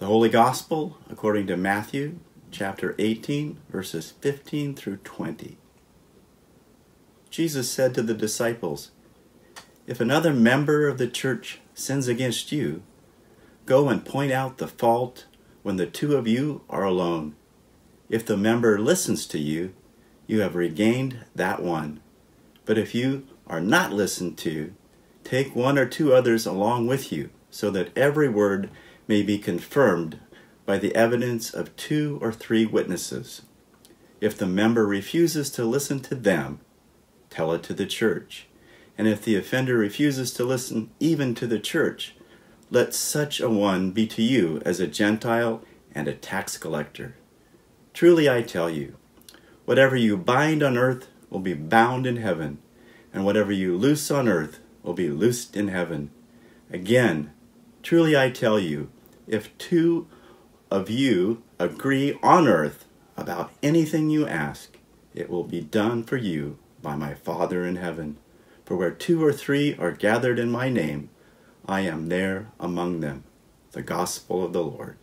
The Holy Gospel according to Matthew chapter 18, verses 15 through 20. Jesus said to the disciples, If another member of the church sins against you, go and point out the fault when the two of you are alone. If the member listens to you, you have regained that one. But if you are not listened to, take one or two others along with you, so that every word may be confirmed by the evidence of two or three witnesses. If the member refuses to listen to them, tell it to the church. And if the offender refuses to listen even to the church, let such a one be to you as a Gentile and a tax collector. Truly I tell you, whatever you bind on earth will be bound in heaven, and whatever you loose on earth will be loosed in heaven. Again, truly I tell you, if two of you agree on earth about anything you ask, it will be done for you by my Father in heaven. For where two or three are gathered in my name, I am there among them. The Gospel of the Lord.